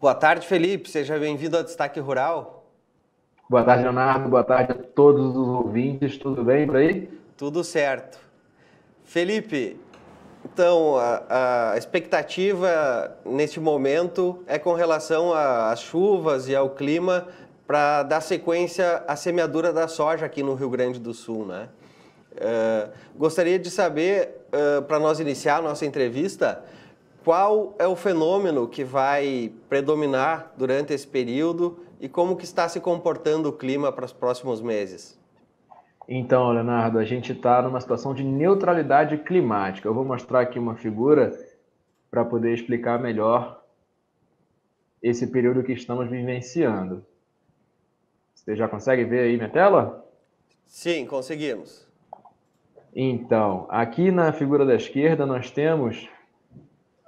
Boa tarde, Felipe. Seja bem-vindo ao Destaque Rural. Boa tarde, Leonardo. Boa tarde a todos os ouvintes. Tudo bem por aí? Tudo certo. Felipe, então a, a expectativa neste momento é com relação às chuvas e ao clima para dar sequência à semeadura da soja aqui no Rio Grande do Sul, né? Uh, gostaria de saber, uh, para nós iniciar a nossa entrevista, qual é o fenômeno que vai predominar durante esse período e como que está se comportando o clima para os próximos meses? Então, Leonardo, a gente está numa situação de neutralidade climática. Eu vou mostrar aqui uma figura para poder explicar melhor esse período que estamos vivenciando. Você já consegue ver aí minha tela? Sim, conseguimos. Então, aqui na figura da esquerda nós temos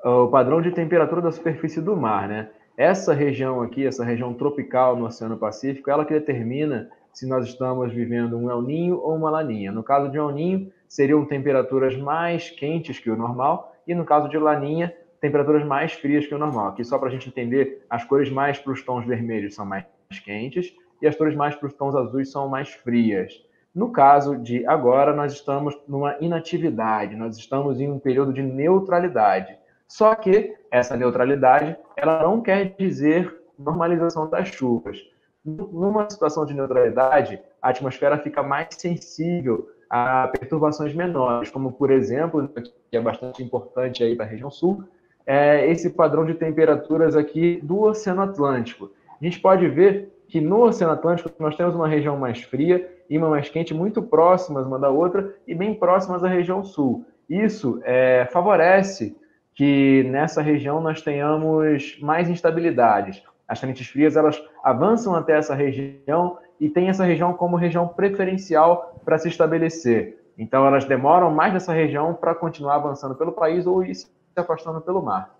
o padrão de temperatura da superfície do mar, né? Essa região aqui, essa região tropical no Oceano Pacífico, ela que determina se nós estamos vivendo um El Ninho ou uma Laninha. No caso de El Ninho, seriam temperaturas mais quentes que o normal, e no caso de Laninha, temperaturas mais frias que o normal. Aqui só para a gente entender, as cores mais para os tons vermelhos são mais quentes e as cores mais para os tons azuis são mais frias. No caso de agora, nós estamos numa inatividade, nós estamos em um período de neutralidade. Só que essa neutralidade, ela não quer dizer normalização das chuvas. Numa situação de neutralidade, a atmosfera fica mais sensível a perturbações menores, como por exemplo, que é bastante importante aí para a região sul, é esse padrão de temperaturas aqui do Oceano Atlântico. A gente pode ver que no Oceano Atlântico nós temos uma região mais fria e uma mais quente, muito próximas uma da outra e bem próximas à região sul. Isso é, favorece que nessa região nós tenhamos mais instabilidades. As frentes frias elas avançam até essa região e tem essa região como região preferencial para se estabelecer. Então elas demoram mais nessa região para continuar avançando pelo país ou se afastando pelo mar.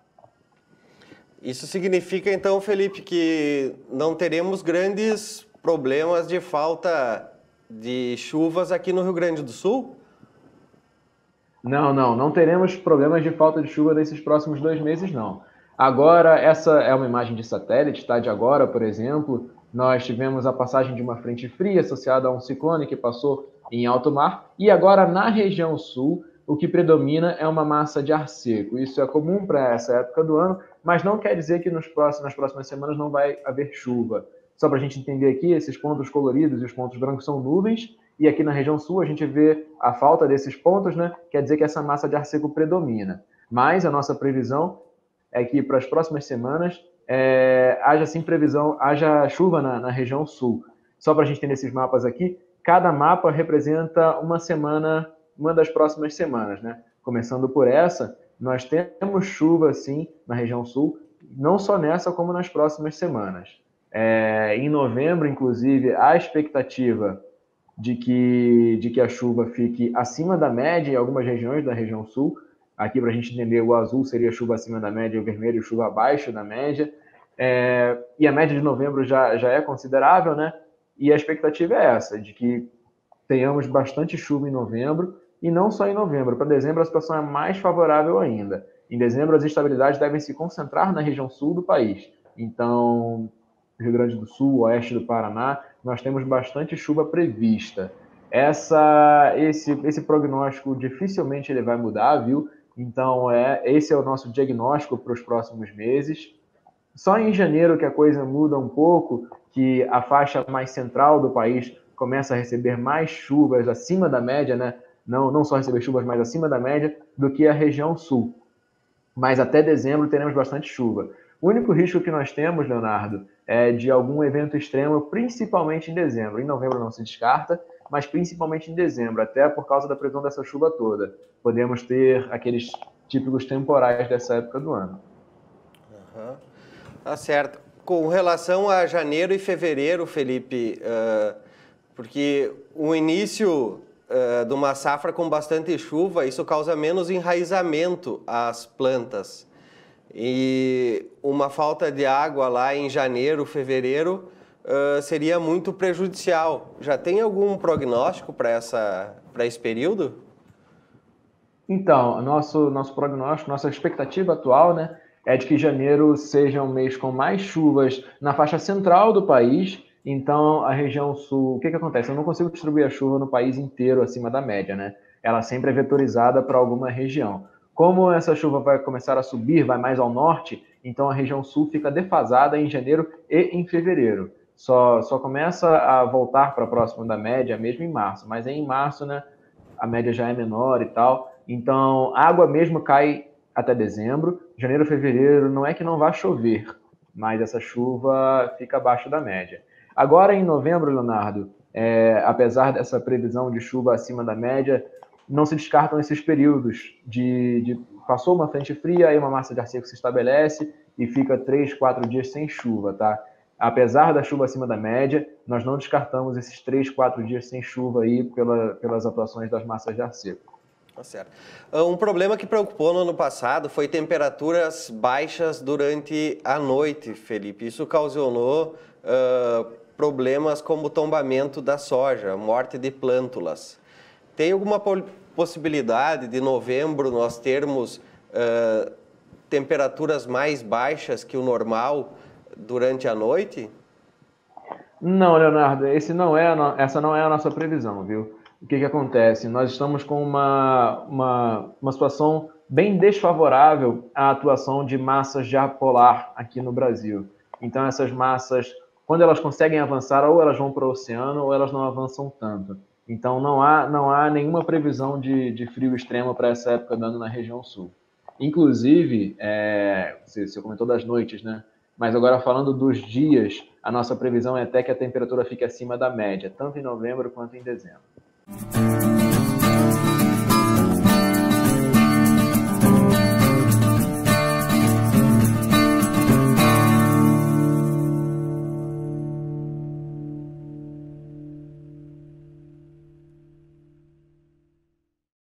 Isso significa então, Felipe, que não teremos grandes problemas de falta de chuvas aqui no Rio Grande do Sul? Não, não, não teremos problemas de falta de chuva nesses próximos dois meses, não. Agora, essa é uma imagem de satélite, tá? De agora, por exemplo, nós tivemos a passagem de uma frente fria associada a um ciclone que passou em alto mar, e agora na região sul, o que predomina é uma massa de ar seco. Isso é comum para essa época do ano, mas não quer dizer que nos próximos, nas próximas semanas não vai haver chuva. Só para a gente entender aqui, esses pontos coloridos e os pontos brancos são nuvens, e aqui na região sul a gente vê a falta desses pontos, né? Quer dizer que essa massa de ar seco predomina. Mas a nossa previsão é que para as próximas semanas é, haja sim previsão, haja chuva na, na região sul. Só para a gente entender esses mapas aqui, cada mapa representa uma semana, uma das próximas semanas, né? Começando por essa, nós temos chuva, sim, na região sul, não só nessa, como nas próximas semanas. É, em novembro, inclusive, há expectativa de que, de que a chuva fique acima da média em algumas regiões da região sul. Aqui, para a gente entender, o azul seria chuva acima da média, o vermelho, chuva abaixo da média. É, e a média de novembro já, já é considerável, né? E a expectativa é essa, de que tenhamos bastante chuva em novembro, e não só em novembro. Para dezembro, a situação é mais favorável ainda. Em dezembro, as instabilidades devem se concentrar na região sul do país. Então, Rio Grande do Sul, oeste do Paraná, nós temos bastante chuva prevista. Essa, esse, esse prognóstico dificilmente ele vai mudar, viu? Então, é, esse é o nosso diagnóstico para os próximos meses. Só em janeiro que a coisa muda um pouco, que a faixa mais central do país começa a receber mais chuvas acima da média, né? não, não só receber chuvas mais acima da média do que a região sul. Mas até dezembro teremos bastante chuva. O único risco que nós temos, Leonardo, é de algum evento extremo, principalmente em dezembro. Em novembro não se descarta, mas principalmente em dezembro, até por causa da previsão dessa chuva toda. Podemos ter aqueles típicos temporais dessa época do ano. Uhum. Tá certo. Com relação a janeiro e fevereiro, Felipe, uh, porque o início uh, de uma safra com bastante chuva, isso causa menos enraizamento às plantas. E uma falta de água lá em janeiro, fevereiro, uh, seria muito prejudicial. Já tem algum prognóstico para esse período? Então, nosso, nosso prognóstico, nossa expectativa atual, né, é de que janeiro seja um mês com mais chuvas na faixa central do país. Então, a região sul, o que, que acontece? Eu não consigo distribuir a chuva no país inteiro acima da média, né? Ela sempre é vetorizada para alguma região. Como essa chuva vai começar a subir, vai mais ao norte, então a região sul fica defasada em janeiro e em fevereiro. Só, só começa a voltar para próximo da média mesmo em março, mas em março, né, a média já é menor e tal. Então, a água mesmo cai até dezembro. Janeiro, fevereiro, não é que não vá chover, mas essa chuva fica abaixo da média. Agora, em novembro, Leonardo, é, apesar dessa previsão de chuva acima da média, não se descartam esses períodos de, de passou uma frente fria, aí uma massa de ar seco se estabelece e fica três, quatro dias sem chuva, tá? Apesar da chuva acima da média, nós não descartamos esses três, quatro dias sem chuva aí pela, pelas atuações das massas de ar seco. Tá certo. Ah, um problema que preocupou no ano passado foi temperaturas baixas durante a noite, Felipe. Isso causou uh, problemas como tombamento da soja, morte de plântulas. Tem alguma possibilidade de novembro nós termos uh, temperaturas mais baixas que o normal durante a noite? Não, Leonardo, esse não é essa não é a nossa previsão, viu? O que, que acontece? Nós estamos com uma, uma, uma situação bem desfavorável à atuação de massas de ar polar aqui no Brasil. Então, essas massas, quando elas conseguem avançar, ou elas vão para o oceano, ou elas não avançam tanto. Então não há, não há nenhuma previsão de, de frio extremo para essa época do ano na região sul. Inclusive, é, você, você comentou das noites, né? Mas agora falando dos dias, a nossa previsão é até que a temperatura fique acima da média, tanto em novembro quanto em dezembro.